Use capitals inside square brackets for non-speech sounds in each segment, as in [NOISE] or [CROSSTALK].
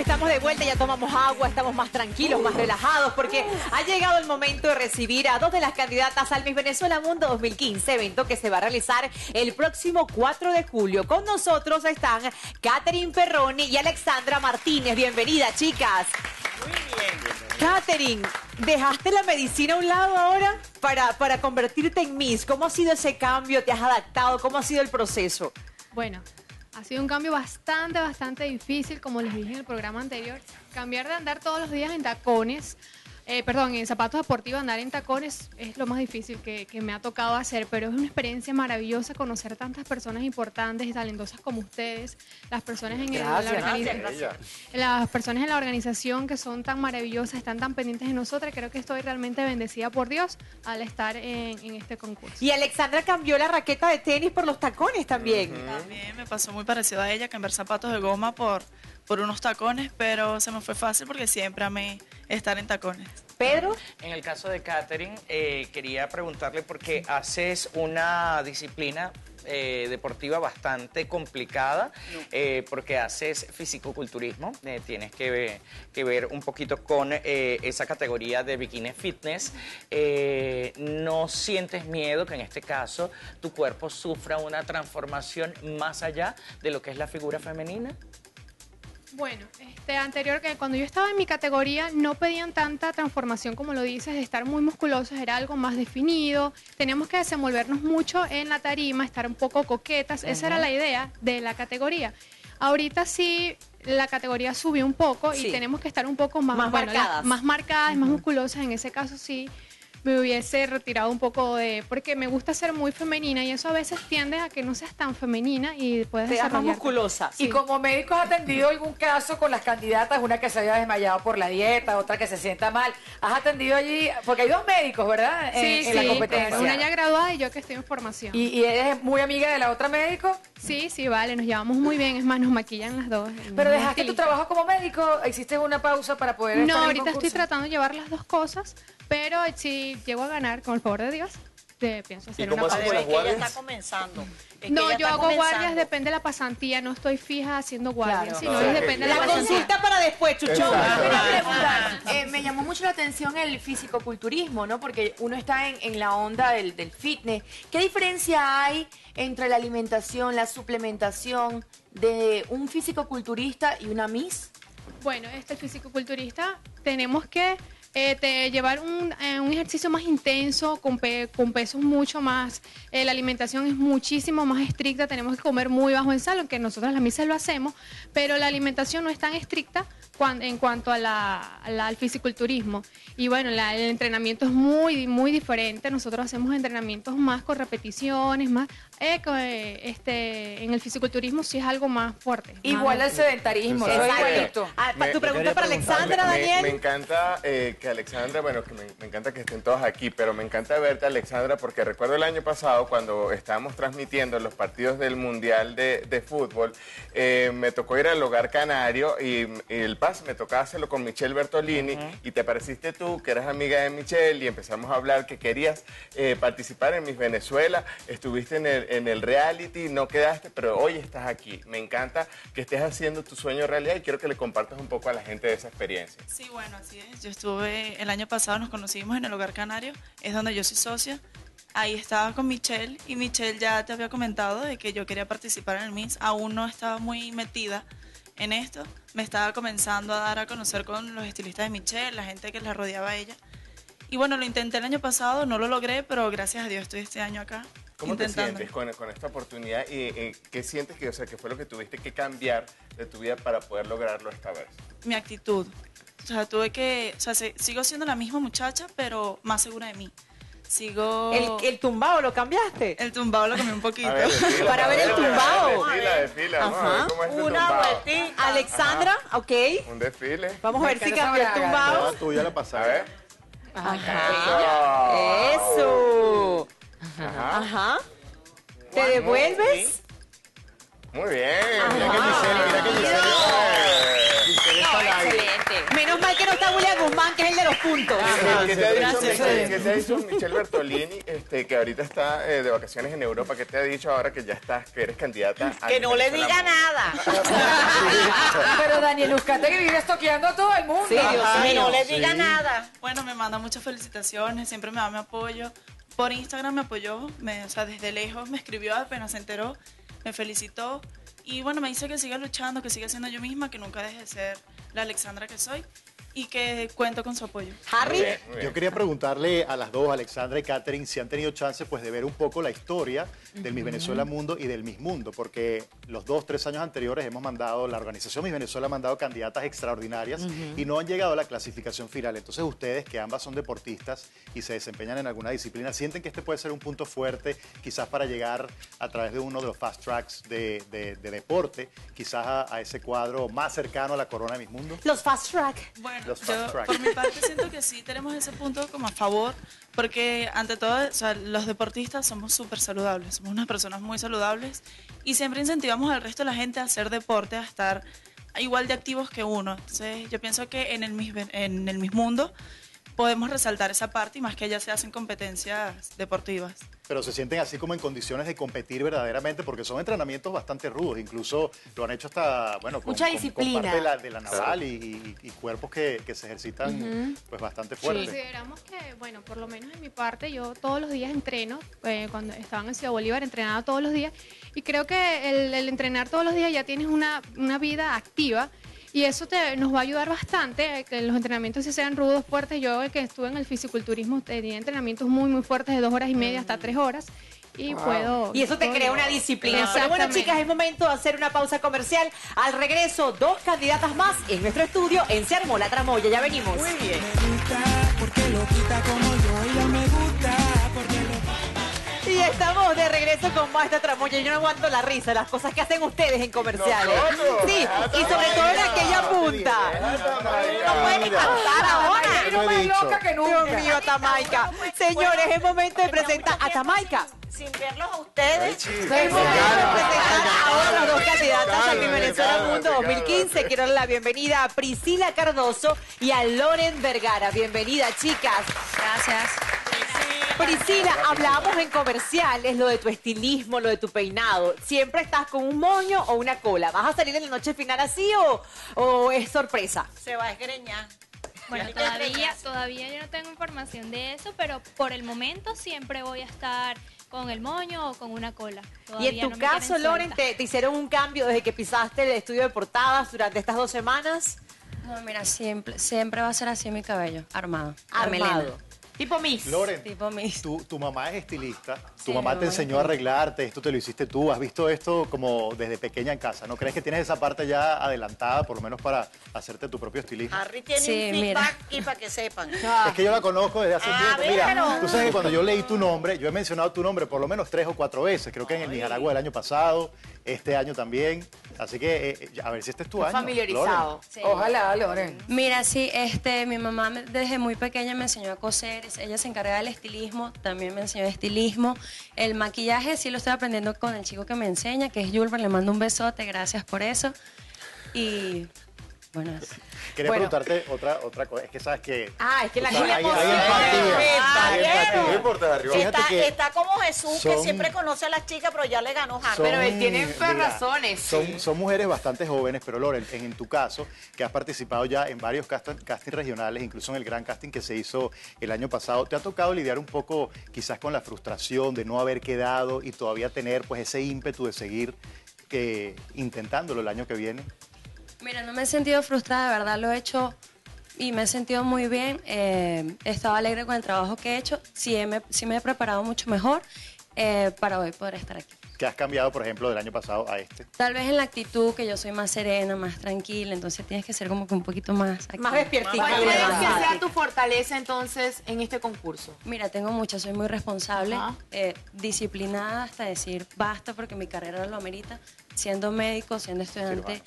estamos de vuelta, ya tomamos agua, estamos más tranquilos, más relajados, porque ha llegado el momento de recibir a dos de las candidatas al Miss Venezuela Mundo 2015, evento que se va a realizar el próximo 4 de julio. Con nosotros están Catherine Perroni y Alexandra Martínez. Bienvenidas, chicas. Muy bien. Catherine, ¿dejaste la medicina a un lado ahora para, para convertirte en Miss? ¿Cómo ha sido ese cambio? ¿Te has adaptado? ¿Cómo ha sido el proceso? Bueno, ha sido un cambio bastante, bastante difícil, como les dije en el programa anterior. Cambiar de andar todos los días en tacones eh, perdón, en zapatos deportivos andar en tacones es lo más difícil que, me ha tocado hacer, pero es una experiencia maravillosa conocer tantas personas importantes y talentosas como ustedes, las personas en la organización, las personas en la organización que son tan maravillosas, están tan pendientes de nosotras, creo que estoy realmente bendecida por Dios al estar en, este concurso. Y Alexandra cambió la raqueta de tenis por los tacones también. También me pasó muy parecido a ella, cambiar zapatos de goma por por unos tacones, pero se me fue fácil porque siempre amé estar en tacones. Pedro. En el caso de Katherine, eh, quería preguntarle por qué haces una disciplina eh, deportiva bastante complicada eh, porque haces fisicoculturismo, tienes que, que, ver un poquito con esa categoría de bikini fitness. ¿No sientes miedo que en este caso tu cuerpo sufra una transformación más allá de lo que es la figura femenina? Bueno, este anterior que cuando yo estaba en mi categoría no pedían tanta transformación como lo dices, de estar muy musculosos, era algo más definido, teníamos que desenvolvernos mucho en la tarima, estar un poco coquetas, esa era la idea de la categoría. Ahorita sí la categoría subió un poco y tenemos que estar un poco más, más marcadas, más marcadas, más musculosas, en ese caso sí me hubiese retirado un poco de... Porque me gusta ser muy femenina y eso a veces tiende a que no seas tan femenina y puedes ser más musculosa. Y como médico has atendido algún caso con las candidatas, una que se había desmayado por la dieta, otra que se sienta mal. ¿Has atendido allí? Porque hay dos médicos, ¿verdad? Sí, en, la competencia. una ya graduada y yo que estoy en formación. ¿Y, ¿Y, eres muy amiga de la otra médico? Sí, sí, vale, nos llevamos muy bien. Es más, nos maquillan las dos. ¿Pero dejaste tu trabajo como médico? ¿Hiciste una pausa para poder No, ahorita estoy tratando de llevar las dos cosas pero si llego a ganar, con el favor de Dios, te pienso hacer ¿Y cómo una con las guardias? está comenzando. no, yo hago guardias, depende de la pasantía, no estoy fija haciendo guardias, sino depende de la, la consulta para después, Chuchón. Eh, me llamó mucho la atención el fisicoculturismo, ¿no? Porque uno está en, en la onda del, del, fitness. ¿Qué diferencia hay entre la alimentación, la suplementación de un fisicoculturista y una Miss? Bueno, este fisicoculturista tenemos que eh, llevar un, eh, un, ejercicio más intenso, con, con pesos mucho más. Eh, la alimentación es muchísimo más estricta, tenemos que comer muy bajo en sal, aunque nosotros la misa lo hacemos, pero la alimentación no es tan estricta en cuanto a la, al fisiculturismo. Y bueno, el entrenamiento es muy, muy diferente. Nosotros hacemos entrenamientos más con repeticiones, más eh, este, en el fisiculturismo sí es algo más fuerte. Igual al sedentarismo, ah, tu pregunta para Alexandra, Daniel. Me, encanta eh, que Alexandra, bueno, que me, encanta que estén todos aquí, pero me encanta verte, Alexandra, porque recuerdo el año pasado cuando estábamos transmitiendo los partidos del Mundial de, Fútbol, eh, me tocó ir al Hogar Canario y, el pase me tocaba hacerlo con Michelle Bertolini y te pareciste tú, que eras amiga de Michelle y empezamos a hablar que querías participar en Miss Venezuela, estuviste en el en el reality, no quedaste, pero hoy estás aquí. Me encanta que estés haciendo tu sueño realidad y quiero que le compartas un poco a la gente de esa experiencia. Sí, bueno, así es. Yo estuve, el año pasado nos conocimos en el Hogar Canario, es donde yo soy socia. Ahí estaba con Michelle y Michelle ya te había comentado de que yo quería participar en el Miss. Aún no estaba muy metida en esto. Me estaba comenzando a dar a conocer con los estilistas de Michelle, la gente que la rodeaba a ella. Y bueno, lo intenté el año pasado, no lo logré, pero gracias a Dios estoy este año acá. ¿Cómo te sientes con, esta oportunidad y qué sientes que, o sea, que fue lo que tuviste que cambiar de tu vida para poder lograrlo esta vez? Mi actitud. O sea, tuve que, o sea, sigo siendo la misma muchacha, pero más segura de mí. Sigo... ¿El, el tumbao lo cambiaste? El tumbao lo cambié un poquito. para ver el tumbao. Desfila, desfila. Ajá. ¿Cómo es Una vueltita. Alexandra, ok. Un desfile. Vamos a ver si cambia el tumbao. tú ya la pasaste. A ver. Ajá. Eso. Ajá. ¿Te devuelves? Muy bien. Mira que Giselle, mira que Giselle. Giselle Menos mal que no está William Guzmán, que es el de los puntos. ¿Qué, qué te ha dicho, Gracias. Michelle, qué te ha dicho Michelle Bertolini, este, que ahorita está eh, de vacaciones en Europa? ¿Qué te ha dicho ahora que ya estás, que eres candidata? a Que no le diga nada. [LAUGHS] Pero Daniel Uzcategui vive estoqueando a todo el mundo. Sí, Dios Que no le diga nada. Bueno, me manda muchas felicitaciones, siempre me da mi apoyo. Por Instagram me apoyó, me, o sea, desde lejos me escribió apenas se enteró, me felicitó. Y bueno, me dice que siga luchando, que siga siendo yo misma, que nunca deje de ser la Alexandra que soy y que cuento con su apoyo. Harry. Yo quería preguntarle a las dos, Alexandra y Catherine, si han tenido chance pues, de ver un poco la historia del Miss Venezuela Mundo y del Miss Mundo, porque los dos, tres años anteriores hemos mandado, la organización Miss Venezuela ha mandado candidatas extraordinarias y no han llegado a la clasificación final. Entonces ustedes, que ambas son deportistas y se desempeñan en alguna disciplina, ¿sienten que este puede ser un punto fuerte quizás para llegar a través de uno de los fast tracks de, de- de deporte, quizás a, a ese cuadro más cercano a la corona de Miss Mundo? Los fast track. Bueno, Los yo por mi parte siento que sí tenemos ese punto como a favor, porque ante todo, o sea, los deportistas somos súper saludables, somos unas personas muy saludables y siempre incentivamos al resto de la gente a hacer deporte, a estar igual de activos que uno. Entonces, yo pienso que en el Miss, en el Miss Mundo podemos resaltar esa parte y más que ya se hacen competencias deportivas. pero se sienten así como en condiciones de competir verdaderamente porque son entrenamientos bastante rudos, incluso lo han hecho hasta, bueno, con, Mucha con- con disciplina. parte de la, de la naval y, y- y cuerpos que, que se ejercitan pues bastante fuerte. Consideramos que, bueno, por lo menos en mi parte, yo todos los días entreno. eh, cuando estaban en Ciudad Bolívar, entrenaba todos los días. Y creo que el, el entrenar todos los días ya tienes una, una vida activa. Y eso te, nos va a ayudar bastante, que los entrenamientos sí sean rudos, fuertes. Yo que estuve en el fisiculturismo tenía entrenamientos muy, muy fuertes de dos horas y media hasta tres horas. Y puedo... Y eso te crea una disciplina. Pero bueno, chicas, es momento de hacer una pausa comercial. Al regreso, dos candidatas más en nuestro estudio en Se Armó la Tramoya. Ya venimos. Muy bien. Y estamos de regreso con más esta tramoya. Yo no aguanto la risa, las cosas que hacen ustedes en comerciales. Nosotros. Sí, y sobre todo en aquella punta. No puede ni cantar ahora. No más loca que Dios mío, Tamaica. Señores, es momento de presentar a Tamaica. Sin verlos a ustedes. Es momento de presentar ahora las dos candidatas al Miss Venezuela Mundo 2015. Quiero darle la bienvenida a Priscila Cardoso y a Loren Vergara. Bienvenida, chicas. Gracias. Priscila, hablábamos en comerciales lo de tu estilismo, lo de tu peinado. ¿Siempre estás con un moño o una cola? ¿Vas a salir en la noche final así o, o es sorpresa? Se va a esgreñar. Bueno, todavía, todavía yo no tengo información de eso, pero por el momento siempre voy a estar con el moño o con una cola. Y en tu no caso, Loren, te, te hicieron un cambio desde que pisaste el estudio de portadas durante estas dos semanas? No, mira, siempre, siempre va a ser así mi cabello, armado. la melena. Armado. Tipo Miss. Loren, Tipo mis. tu, tu mamá es estilista, tu Sí, mamá te enseñó a arreglarte, esto te lo hiciste tú, has visto esto como desde pequeña en casa, ¿no crees que tienes esa parte ya adelantada, por lo menos para hacerte tu propio estilismo? Harry tiene Sí, un feedback y para que sepan. [LAUGHS] Es que yo la conozco desde hace Ah, tiempo. Mira, pero- tú sabes que cuando yo leí tu nombre, yo he mencionado tu nombre por lo menos tres o cuatro veces. Creo que en el Nicaragua del año pasado, este año también. Así que, eh, eh, a ver si este es tu año. familiarizado. Loren. Sí. Ojalá, Loren. Mira, sí, este, mi mamá me- desde muy pequeña me enseñó a coser, ella se encarga del estilismo, también me enseñó estilismo. El maquillaje sí lo estoy aprendiendo con el chico que me enseña, que es Julber, le mando un besote, gracias por eso. Y bueno, [LAUGHS] eso. Quería Bueno. preguntarte otra, otra cosa. Es que sabes que. Ah, es que la o sea, Julia hay- Ponce- hay empatía. Ah, Hay ¿vieron? empatía. No importa, arriba. Fíjate Está, que está como Jesús, que siempre conoce a las chicas, pero ya le ganó Pero él tiene mira, razones. Son, son mujeres bastante jóvenes, pero Loren, en, en tu caso, que has participado ya en varios casting, casting regionales, incluso en el gran casting que se hizo el año pasado, ¿te ha tocado lidiar un poco quizás con la frustración de no haber quedado y todavía tener pues ese ímpetu de seguir eh, intentándolo el año que viene? Mira, no me he sentido frustrada, de verdad lo he hecho y me he sentido muy bien. Eh, he estado alegre con el trabajo que he hecho. Sí, he sí me he preparado mucho mejor eh, para hoy poder estar aquí. ¿Qué has cambiado, por ejemplo, del año pasado a este? Tal vez en la actitud, que yo soy más serena, más tranquila, entonces tienes que ser como que un poquito más... Más activa. despiertita. ¿Cuál crees que sea tu fortaleza entonces en este concurso? Mira, tengo mucha, soy muy responsable, eh, disciplinada hasta decir basta porque mi carrera lo amerita. Siendo médico, siendo estudiante,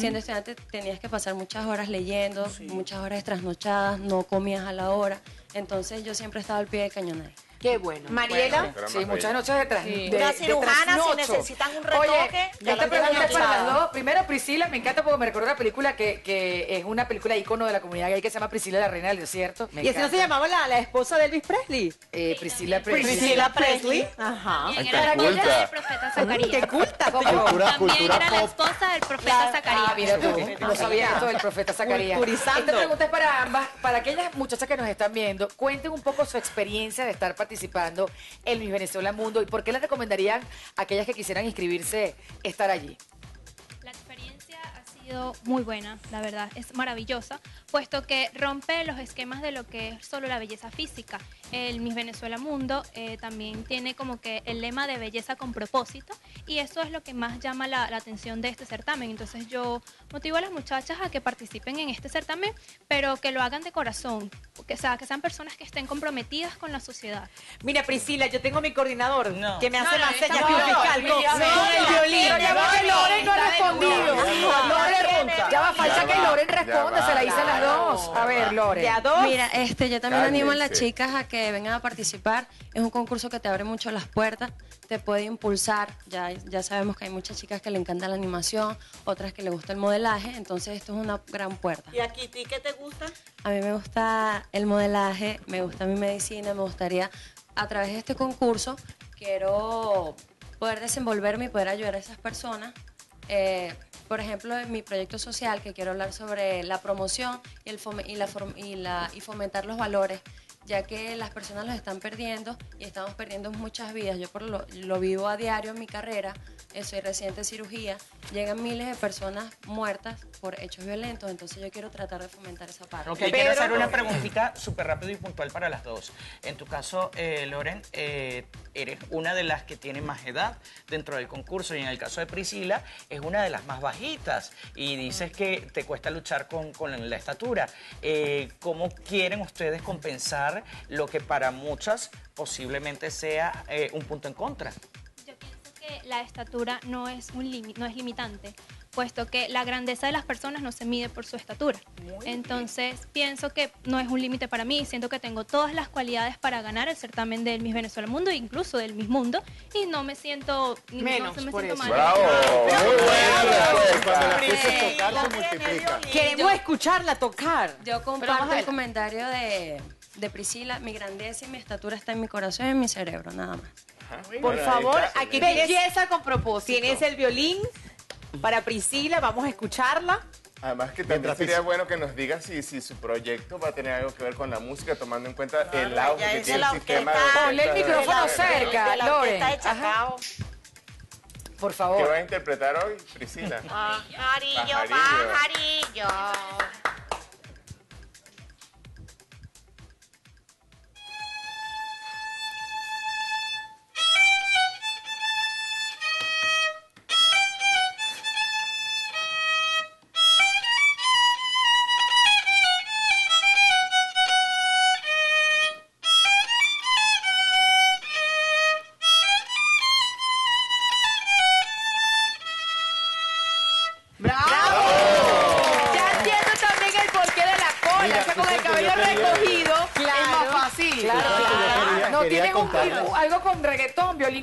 siendo estudiante tenías que pasar muchas horas leyendo, muchas horas trasnochadas, no comías a la hora. Entonces yo siempre estaba al pie del cañón ahí. Qué bueno. Mariela. Sí, muchas noches detrás. Sí. de, Una de cirujana, si necesitan un Oye, retoque, ya esta pregunta es para las dos. Primero, Priscila, me encanta porque me recuerda una película que, que es una película ícono de la comunidad gay que se llama Priscila, la reina del desierto. Me Y así no se llamaba la, la esposa de Elvis Presley. Eh, Priscila Presley. Priscila Presley. Ajá. También era la esposa del profeta Zacarías. Qué culta. Cultura, También cultura era la esposa del profeta Zacarías. Ah, mira tú, no sabía esto del profeta Zacarías. Esta pregunta es para ambas, para aquellas muchachas que nos están viendo, cuenten un poco su experiencia de estar participando en Miss Venezuela Mundo y por qué les recomendarían a aquellas que quisieran inscribirse estar allí. Sido muy buena, la verdad, es maravillosa, puesto que rompe los esquemas de lo que es solo la belleza física. El Miss Venezuela Mundo eh, también tiene como que el lema de belleza con propósito y eso es lo que más llama la, la atención de este certamen. Entonces yo motivo a las muchachas a que participen en este certamen, pero que lo hagan de corazón, que, o sea, que sean personas que estén comprometidas con la sociedad. Mira, Priscila, yo tengo mi coordinador No. que me hace No, no, más señas estamos- que un no, fiscal con, Miriam, con no, el no, violín. Pero ya va que Loren no ha Está de respondido. nuevo. Loren, ya va, falta que Loren responda, se la hice a las dos. A ver, Loren. De a dos. Mira, este, yo también animo a las chicas a que vengan a participar. Es un concurso que te abre mucho las puertas, te puede impulsar. Ya, ya sabemos que hay muchas chicas que le encanta la animación, otras que le gusta el modelaje, entonces esto es una gran puerta. ¿Y aquí ti qué te gusta? A mí me gusta el modelaje, me gusta mi medicina, me gustaría a través de este concurso quiero poder desenvolverme y poder ayudar a esas personas. Eh, por ejemplo, en mi proyecto social que quiero hablar sobre la promoción y, el fome- y, la y, la- y fomentar los valores, ya que las personas los están perdiendo y estamos perdiendo muchas vidas. Yo por lo, lo vivo a diario en mi carrera, eh, soy residente de cirugía, llegan miles de personas muertas por hechos violentos, entonces yo quiero tratar de fomentar esa parte. Ok, quiero hacer una preguntita súper rápido y puntual para las dos. En tu caso, eh, Loren, eh, eres una de las que tiene más edad dentro del concurso y en el caso de Priscila es una de las más bajitas y dices que te cuesta luchar con, con la estatura. Eh, ¿Cómo quieren ustedes compensar lo que para muchas posiblemente sea eh, un punto en contra? Yo pienso que la estatura no es un límite, no es limitante, puesto que la grandeza de las personas no se mide por su estatura. Entonces, pienso que no es un límite para mí, siento que tengo todas las cualidades para ganar el certamen del Miss Venezuela Mundo, incluso del Miss Mundo, y no me siento Menos no me por siento eso. mal. Bravo, muy. Queremos escucharla tocar. Yo comparto el comentario de, de Priscila, mi grandeza y mi estatura está en mi corazón y en mi cerebro, nada más. Por favor, está, aquí tienes, Belleza con propósito. tienes el violín para Priscila, vamos a escucharla. Además que también Mientras sería bueno que nos diga si, si su proyecto va a tener algo que ver con la música, tomando en cuenta el auge que tiene la el sistema de. Ponle el micrófono de- cerca. Por ¿Qué favor. va a interpretar hoy, Priscila? Pajarillo, Pajarillo. pajarillo.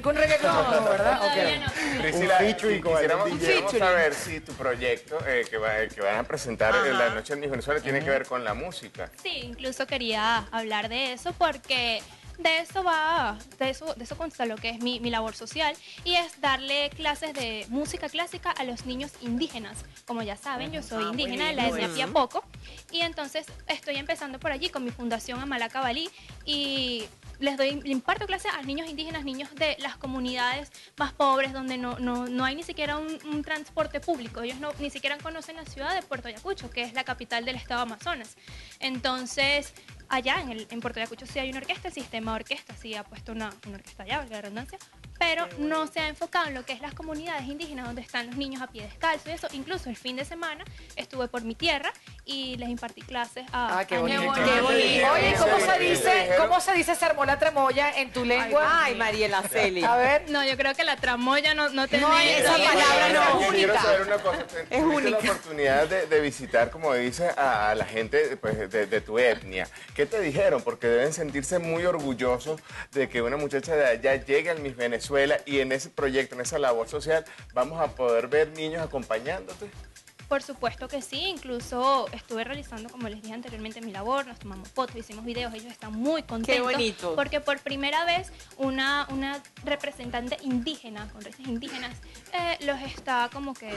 Con reggaetón, ¿verdad? Todavía Ok. no. Priscila, Un featuring con quisiéramos, quisiéramos saber si tu proyecto eh, que, va- que van a presentar en la noche en Miss Venezuela tiene que ver con la música. Sí, incluso quería hablar de eso porque de eso va, de eso, de eso consta lo que es mi, mi labor social y es darle clases de música clásica a los niños indígenas. Como ya saben, yo soy indígena de la etnia Piapoco y entonces estoy empezando por allí con mi fundación Amalaca Balí y les doy, le imparto clases a niños indígenas, niños de las comunidades más pobres donde no, no, no hay ni siquiera un, un transporte público. Ellos no, ni siquiera conocen la ciudad de Puerto Ayacucho, que es la capital del estado Amazonas. Entonces, allá en, el, en Puerto Ayacucho sí hay una orquesta, el sistema de orquesta sí ha puesto una, una orquesta allá, valga la redundancia, pero no se ha enfocado en lo que es las comunidades indígenas donde están los niños a pie descalzo y eso. Incluso el fin de semana estuve por mi tierra y les impartí clases a, Ah, qué a bonito. niños. Qué bonito. Oye, ¿cómo se dice, cómo se dice se armó la tramoya en tu lengua? Ay, Mariela Celi. A ver. No, yo creo que la tramoya no, no tiene... No, esa palabra no. Yo Quiero única. saber una cosa. ¿Tuviste Es única. la oportunidad de, de visitar, como dices, a, a la gente pues, de, de tu etnia. ¿Qué te dijeron? Porque deben sentirse muy orgullosos de que una muchacha de allá llegue al Miss Venezuela y en ese proyecto, en esa labor social, vamos a poder ver niños acompañándote. Por supuesto que sí, incluso estuve realizando, como les dije anteriormente, mi labor, nos tomamos fotos, hicimos videos, ellos están muy contentos. bonito. Porque por primera vez una, una representante indígena, con raíces indígenas, eh, los está como que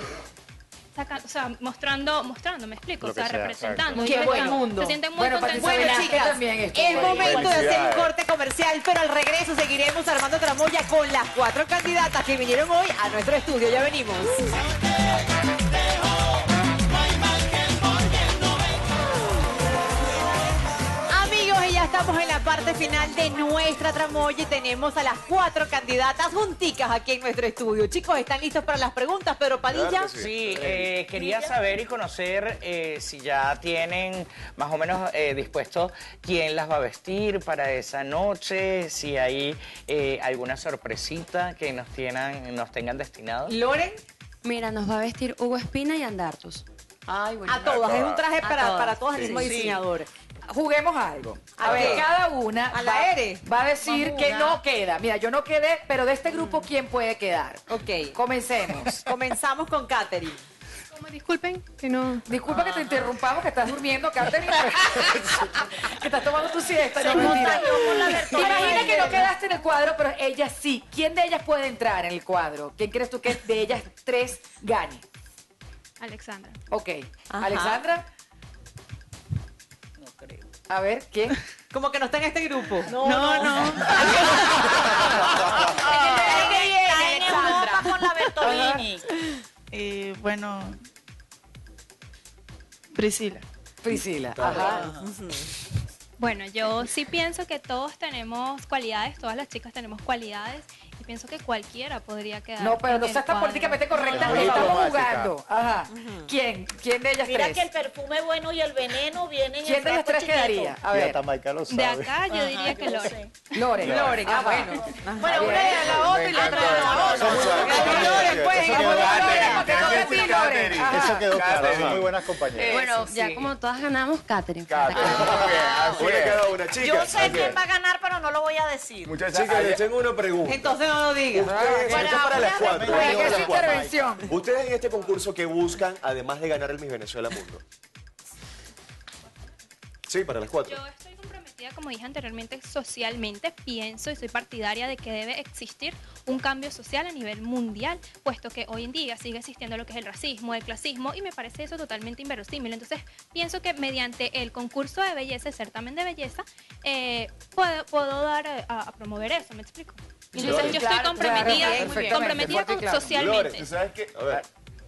saca- o sea, mostrando, mostrando, me explico, Lo o sea, sea, representando. Qué buen están- mundo. Se sienten muy Bueno, contentos. Bueno, chicas, también es ahí. momento de hacer un corte comercial, pero al regreso seguiremos armando tramoya con las cuatro candidatas que vinieron hoy a nuestro estudio. Ya venimos. Parte final de nuestra tramoya y tenemos a las cuatro candidatas junticas aquí en nuestro estudio. Chicos, ¿están listos para las preguntas? Pedro Padilla. Claro que Sí, eh, quería saber y conocer eh, si ya tienen más o menos eh, dispuesto quién las va a vestir para esa noche, si hay eh, alguna sorpresita que nos, tienen, nos tengan destinados. Loren, Mira, nos va a vestir Hugo Espina y Andartus. Ay, bueno. a todas. Es un traje para, todas. para todas el mismo Sí. diseñador. Juguemos algo. A A ver, ver. cada una A la va, R. va a decir Vamos que una. no queda. Mira, yo no quedé, pero de este grupo, ¿quién puede quedar? Ok. Comencemos. [LAUGHS] Comenzamos con Katherine. Disculpen, que no... Disculpa que te interrumpamos, que estás durmiendo, Katherine. [LAUGHS] que estás tomando tu siesta. Se no, la. Imagina que no quedaste en el cuadro, pero ella sí. ¿Quién de ellas puede entrar en el cuadro? ¿Quién crees tú que de ellas tres gane? Alexandra. Ok. Ajá. Alexandra. A ver, ¿quién? Como que no está en este grupo. No, no, no. [LAUGHS] Está en Europa con la Bertolini. Eh, bueno, Priscila. Priscila. Ajá. Bueno, yo sí pienso que todos tenemos cualidades, todas las chicas tenemos cualidades pienso que cualquiera podría quedar. No, pero no seas tan políticamente correcta. No, no, Estamos no, jugando. Ajá. ¿Quién? ¿Quién de ellas Mira tres? que el perfume bueno y el veneno vienen en ¿Quién de ellas tres chiquito. quedaría? A ver. lo sabe. De acá yo Ajá, diría yo que lo Lore. sé. Loren. Loren, ah, bueno. Bueno, una de la otra y la otra de la otra. Loren, pues. Ajá. Eso quedó claro, muy buenas compañeras. Bueno, sí. ya como todas ganamos, Catherine. Así Una es. cada una, chicas. Yo sé quién va a ganar, pero no lo voy a decir. Muchachas, Chicas, allá- tengo una pregunta. Entonces no lo digas. Ustedes, Para esto es para las una cuatro. vez, para ¿qué es las cuatro. intervención? Ustedes en este concurso, ¿qué buscan, además de ganar el Miss Venezuela Mundo? Sí, para las cuatro. Yo estoy comprometida, como dije anteriormente, socialmente. Pienso y soy partidaria de que debe existir un cambio social a nivel mundial, puesto que hoy en día sigue existiendo lo que es el racismo, el clasismo, y me parece eso totalmente inverosímil. Entonces, pienso que mediante el concurso de belleza, el certamen de belleza, eh, puedo, puedo dar a, a promover eso, ¿me explico? Lore. yo Claro, estoy comprometida, comprometida y con- claro. socialmente. Lore, ¿tú sabes qué? A ver.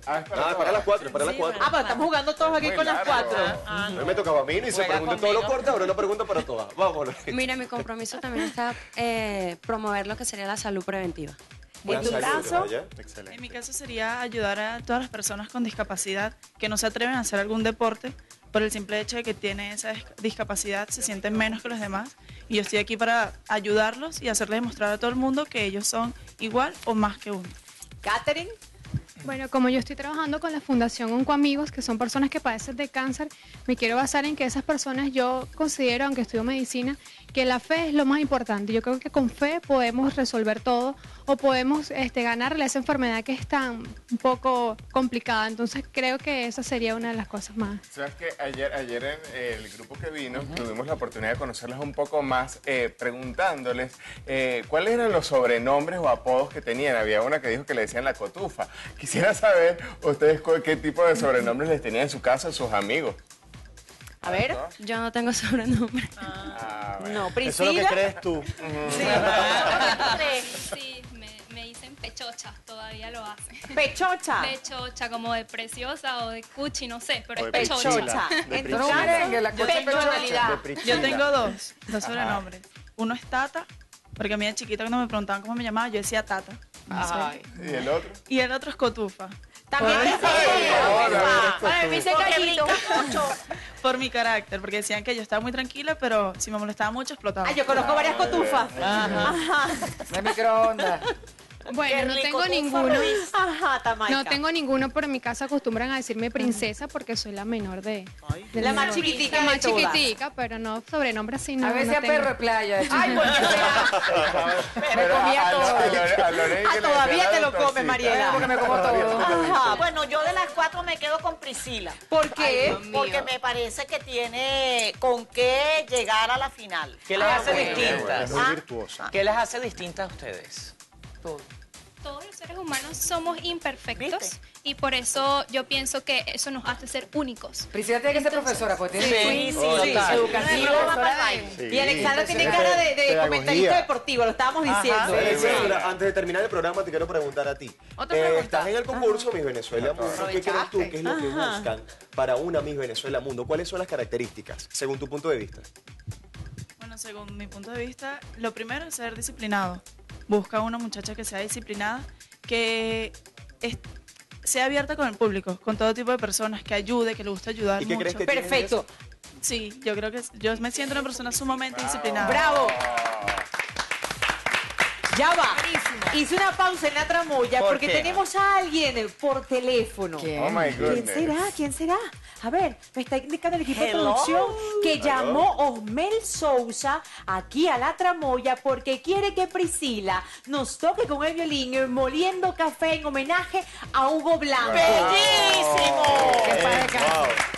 Ah, es para Ah, para las cuatro, para las cuatro. Ah, pero estamos jugando todos aquí con las cuatro. A mí me tocaba a mí y se pregunta todo lo corto, ahora lo pregunto para todas. Vámonos. Mira, mi compromiso también está eh, promover lo que sería la salud preventiva. Buena tu caso? En mi caso sería ayudar a todas las personas con discapacidad que no se atreven a hacer algún deporte por el simple hecho de que tienen esa dis- discapacidad, se sienten menos que los demás. Y yo estoy aquí para ayudarlos y hacerles demostrar a todo el mundo que ellos son igual o más que uno. Katherine. Bueno, como yo estoy trabajando con la Fundación Oncoamigos, que son personas que padecen de cáncer, me quiero basar en que esas personas, yo considero, aunque estudio medicina, que la fe es lo más importante. Yo creo que con fe podemos resolver todo o podemos este, ganarle a esa enfermedad que es tan un poco complicada. Entonces creo que esa sería una de las cosas más. Sabes que ayer, ayer en el grupo que vino tuvimos la oportunidad de conocerlas un poco más, eh, preguntándoles eh, cuáles eran los sobrenombres o apodos que tenían. Había una que dijo que le decían la cotufa. Quisiera saber ustedes qué tipo de sobrenombres les tenían en su casa sus amigos. A ver. Yo no tengo [LAUGHS] sobrenombre. Ah, bueno. No, Eso es lo que Priscila. crees tú. Sí, me, me dicen pechocha, todavía lo hacen. Pechocha. Pechocha, como de preciosa o de cuchi, no sé, pero O es de pechocha. Pechocha. De No, Priscila. la cosa. De Yo Priscila. tengo dos, dos sobrenombres. Uno es Tata, porque a mí de chiquita cuando me preguntaban cómo me llamaba, yo decía Tata. Ay. ¿Y el otro? Y el otro es Cotufa. También me hice callito. Por mi carácter, porque decían que yo estaba muy tranquila, pero si me molestaba mucho, explotaba. Ay, yo conozco varias cotufas. Ajá. De microondas. Bueno, no tengo ninguno. Ajá, Tamaica. No tengo ninguno, pero en mi casa acostumbran a decirme princesa porque soy la menor de. de La más chiquitica La de más todas. chiquitica, pero no sobrenombre así. No, a veces no a perro de playa. [LAUGHS] Ay, ¿por qué será? Me comía todo. Ah, todavía te lo comes. Mariela. Porque me como todo. Ajá. Bueno, yo de las cuatro me quedo con Priscila. ¿Por qué? Porque me parece que tiene con qué llegar a la final. ¿Qué las hace Es distintas? muy Ah. virtuosa. ¿Qué las hace distintas a ustedes? Todos los seres humanos somos imperfectos ¿Viste? y por eso yo pienso que eso nos hace ser únicos. Priscila tiene que ser profesora, pues tiene Sí, su- sí. Sí. Y Alexandra tiene cara de, de comentarista deportivo, lo estábamos diciendo. Alexandra, antes de terminar el programa, te quiero preguntar a ti. Otra Eh, pregunta. estás en el concurso Miss Venezuela Mundo. ¿Qué crees tú que es lo que Ajá. buscan para una Miss Venezuela Mundo? ¿Cuáles son las características, según tu punto de vista? Según mi punto de vista, lo primero es ser disciplinado. Busca una muchacha que sea disciplinada, que sea abierta con el público, con todo tipo de personas, que ayude, que le guste ayudar ¿Y qué mucho. crees que tiene Perfecto. Sí, yo creo que yo me siento una persona sumamente disciplinada. Bravo. Ya va. Hice una pausa en la tramoya ¿Por porque qué? tenemos a alguien por teléfono. ¿Quién? Oh my ¿Quién será? ¿Quién será? A ver, me está indicando el equipo de producción que llamó Osmel Sousa aquí a la tramoya porque quiere que Priscila nos toque con el violín moliendo café en homenaje a Hugo Blanco. ¡Bellísimo! Que paz descanse.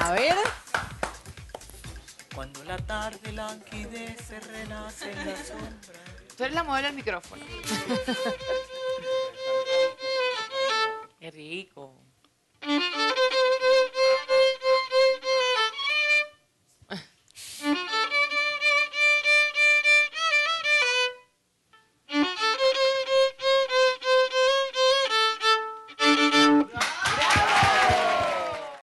A ver. Cuando la tarde languidece, renace en la sombra. Tú eres la modelo del micrófono. Qué rico. Mm-hmm.